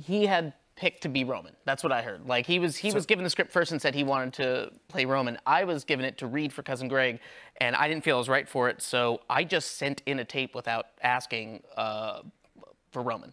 he had picked to be Roman. That's what I heard. Like he was he so, was given the script first and said he wanted to play Roman. I was given it to read for cousin Greg, and I didn't feel I was right for it. So I just sent in a tape without asking uh, for Roman.